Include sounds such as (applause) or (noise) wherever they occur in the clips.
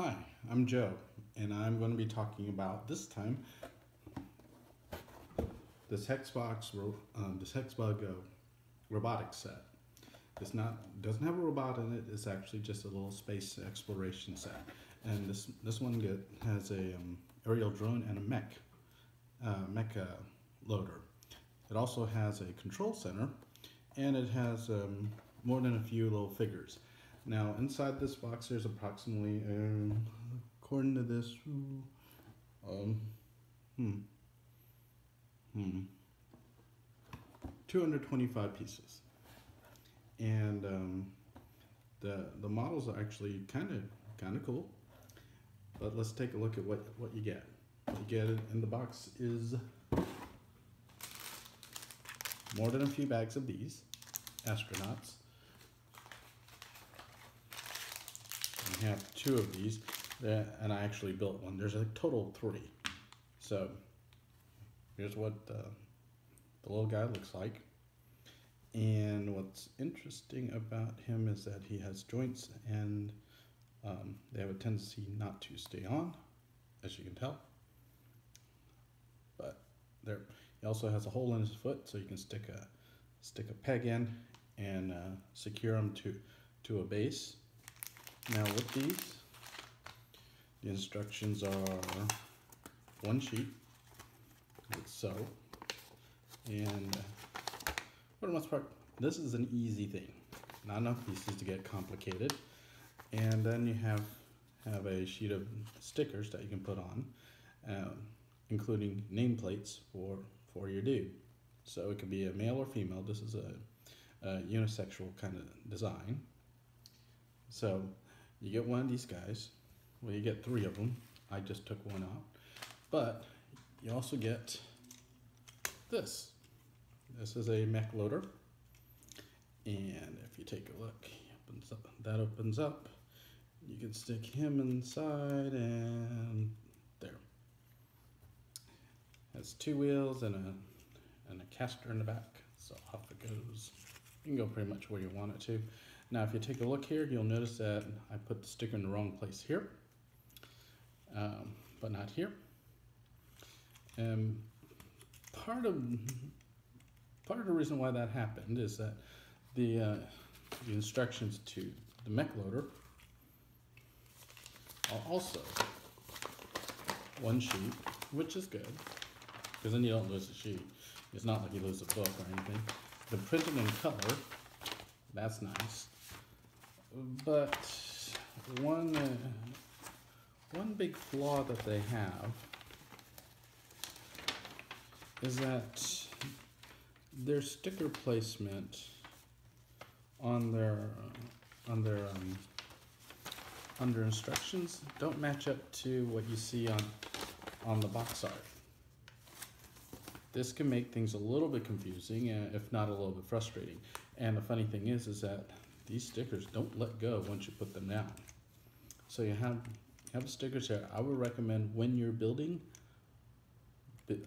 Hi, I'm Joe, and I'm going to be talking about this time this Hexbox, um, this Hexbug uh, robotics set. It's not doesn't have a robot in it. It's actually just a little space exploration set, and this this one get, has a um, aerial drone and a mech, uh, mecha loader. It also has a control center, and it has um, more than a few little figures. Now inside this box there's approximately, um, according to this, um, hmm, hmm, 225 pieces. And um, the, the models are actually kind of kind of cool. But let's take a look at what, what you get. What you get in the box is more than a few bags of these astronauts have two of these, and I actually built one. There's a total of three. So here's what uh, the little guy looks like. And what's interesting about him is that he has joints and um, they have a tendency not to stay on, as you can tell. But there, he also has a hole in his foot, so you can stick a stick a peg in and uh, secure him to to a base. Now with these, the instructions are one sheet with so, and for the most part, this is an easy thing. Not enough pieces to get complicated. And then you have have a sheet of stickers that you can put on, um, including nameplates for for your dude. So it could be a male or female. This is a, a unisexual kind of design. So you get one of these guys. Well, you get three of them. I just took one out. But you also get this. This is a mech loader. And if you take a look, opens up, that opens up. You can stick him inside and there. Has two wheels and a, and a caster in the back. So off it goes. You can go pretty much where you want it to. Now if you take a look here, you'll notice that I put the sticker in the wrong place here, um, but not here. And part of part of the reason why that happened is that the, uh, the instructions to the mech loader are also one sheet, which is good, because then you don't lose the sheet. It's not like you lose a book or anything. The printed in color, that's nice. But one uh, one big flaw that they have is that their sticker placement on their on their um, under instructions don't match up to what you see on on the box art. This can make things a little bit confusing, uh, if not a little bit frustrating. And the funny thing is, is that these stickers don't let go once you put them down. So you have, have stickers here. I would recommend when you're building,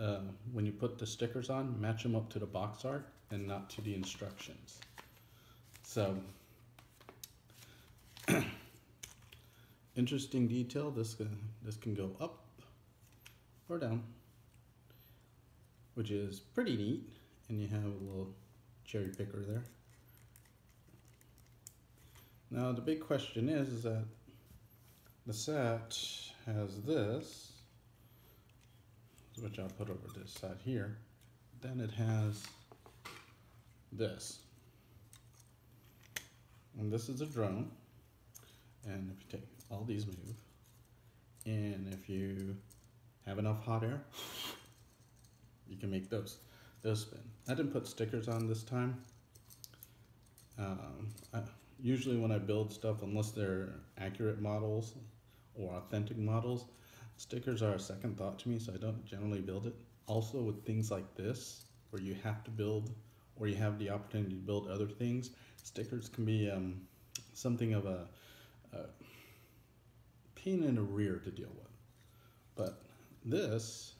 uh, when you put the stickers on, match them up to the box art and not to the instructions. So, (clears throat) interesting detail, this, uh, this can go up or down, which is pretty neat. And you have a little cherry picker there. Now the big question is, is that the set has this, which I'll put over this side here. Then it has this. And this is a drone. And if you take all these move, and if you have enough hot air, you can make those those spin. I didn't put stickers on this time. Um, I, usually when I build stuff, unless they're accurate models or authentic models, stickers are a second thought to me, so I don't generally build it. Also with things like this, where you have to build or you have the opportunity to build other things, stickers can be um, something of a, a pain in the rear to deal with. But this,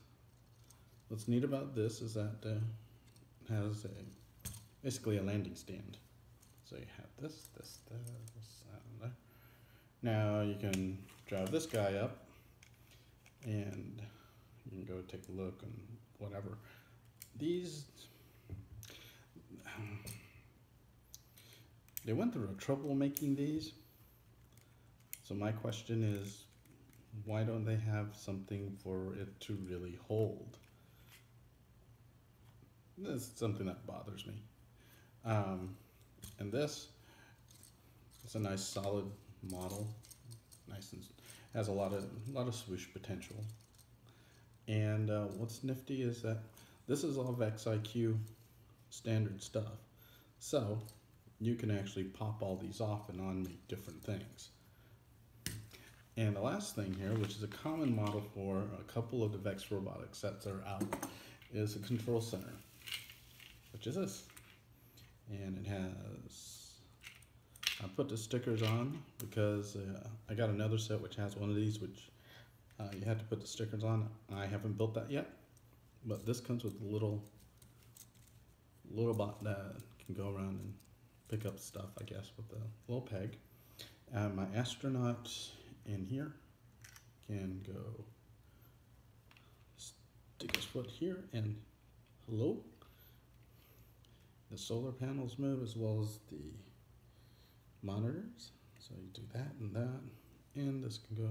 what's neat about this is that uh, has a basically a landing stand. So you have this, this, this, and. Now you can drive this guy up and you can go take a look and whatever. These, they went through a trouble making these. So my question is, why don't they have something for it to really hold? This is something that bothers me. Um, and this, it's a nice solid model, nice and has a lot of a lot of swoosh potential. And uh, what's nifty is that this is all VexIQ standard stuff. So you can actually pop all these off and on make different things. And the last thing here, which is a common model for a couple of the Vex robotics sets that are out, is a control center, which is this. And it has, I put the stickers on because uh, I got another set which has one of these which uh, you have to put the stickers on. I haven't built that yet, but this comes with a little, little bot that can go around and pick up stuff, I guess, with the little peg. Uh, my astronaut in here can go stick his foot here and hello. The solar panels move as well as the monitors. So you do that and that, and this can go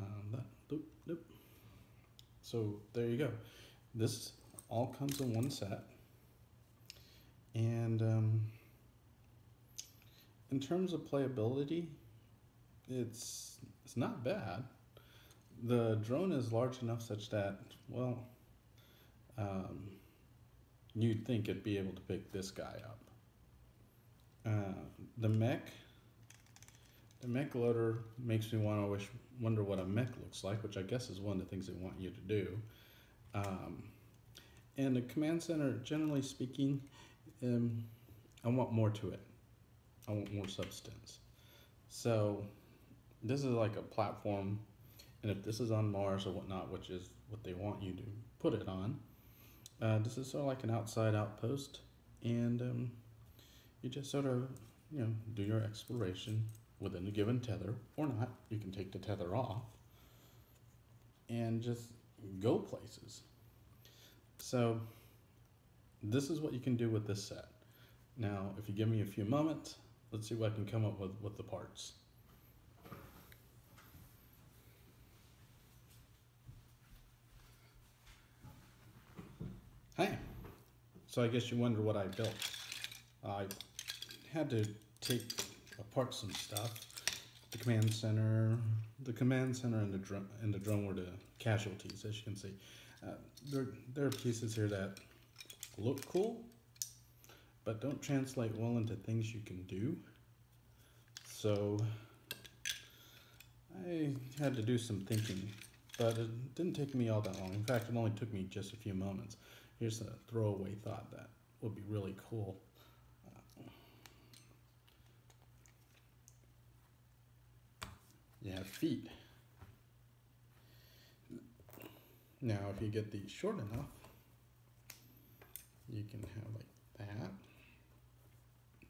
um, that, doop, doop. So there you go. This all comes in one set. And um, in terms of playability, it's it's not bad. The drone is large enough such that, well, um, you'd think it'd be able to pick this guy up. Uh, the mech, the mech loader makes me want to wish wonder what a mech looks like, which I guess is one of the things they want you to do. Um, and the command center, generally speaking, um, I want more to it. I want more substance. So this is like a platform, and if this is on Mars or whatnot, which is what they want you to put it on, uh, this is sort of like an outside outpost, and um, you just sort of you know do your exploration within a given tether or not. You can take the tether off and just go places. So this is what you can do with this set. Now, if you give me a few moments, let's see what I can come up with with the parts. Hi. So I guess you wonder what I built. I had to take apart some stuff. The command center, the command center and the drum and the drone were the casualties, as you can see. Uh, there, there are pieces here that look cool, but don't translate well into things you can do. So I had to do some thinking, but it didn't take me all that long. In fact, it only took me just a few moments. Here's a throwaway thought that would be really cool. you have feet. Now, if you get these short enough, you can have like that.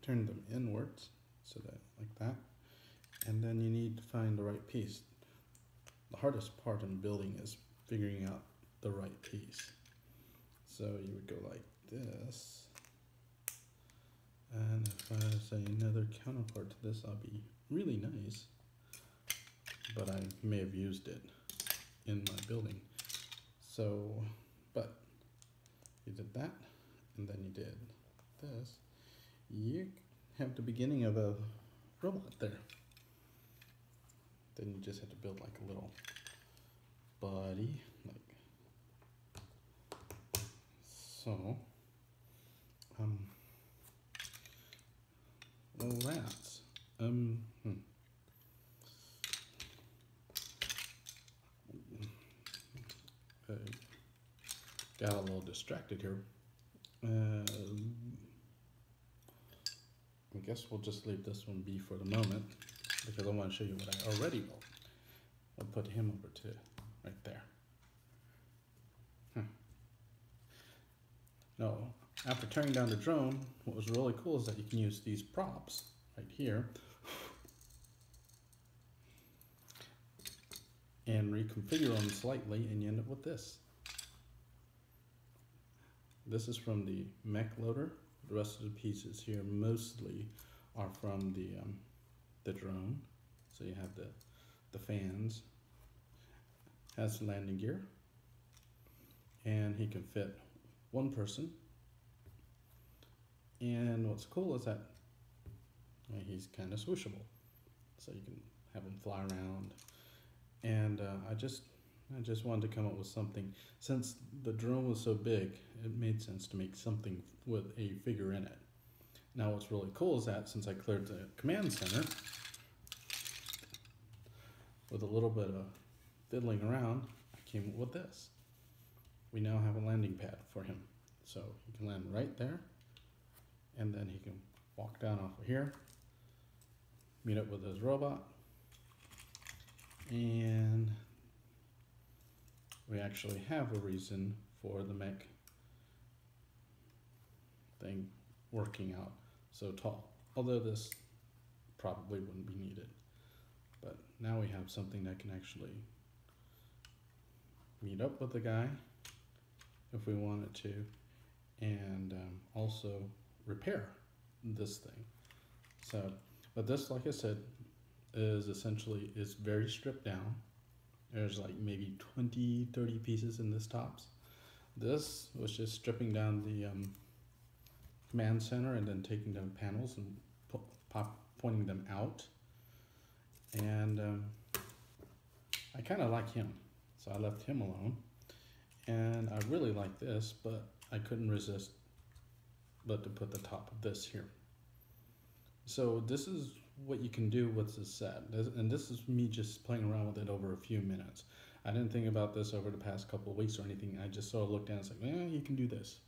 Turn them inwards, so that like that. And then you need to find the right piece. The hardest part in building is figuring out the right piece. So you would go like this. And if I say another counterpart to this, I'll be really nice but I may have used it in my building. So, but you did that, and then you did this. You have the beginning of a robot there. Then you just have to build like a little body, like so. Um, well, that's um. Hmm. I got a little distracted here. Uh, I guess we'll just leave this one be for the moment because I want to show you what I already built. I'll put him over to right there. Hmm. No, after tearing down the drone, what was really cool is that you can use these props right here and reconfigure them slightly and you end up with this. This is from the mech loader. The rest of the pieces here mostly are from the um, the drone. So you have the the fans, has the landing gear, and he can fit one person. And what's cool is that he's kind of swooshable, so you can have him fly around. And uh, I just I just wanted to come up with something since the drone was so big, it made sense to make something with a figure in it. Now what's really cool is that since I cleared the command center, with a little bit of fiddling around, I came up with this. We now have a landing pad for him. So he can land right there, and then he can walk down off of here, meet up with his robot, and we actually have a reason for the mech thing working out so tall. Although this probably wouldn't be needed. But now we have something that can actually meet up with the guy if we wanted to and um, also repair this thing. So, but this, like I said, is essentially, is very stripped down. There's like maybe 20, 30 pieces in this tops. This was just stripping down the um, command center and then taking down panels and pop, pointing them out. And um, I kind of like him, so I left him alone. And I really like this, but I couldn't resist but to put the top of this here. So this is what you can do with this set. And this is me just playing around with it over a few minutes. I didn't think about this over the past couple of weeks or anything. I just sort of looked down and was like, you can do this.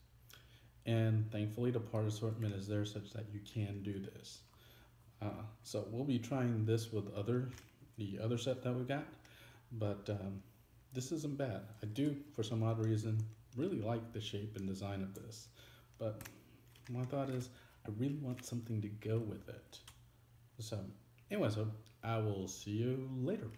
And thankfully the part assortment is there such that you can do this. Uh, so we'll be trying this with other the other set that we got, but um, this isn't bad. I do, for some odd reason, really like the shape and design of this, but my thought is I really want something to go with it. So anyway, so I will see you later.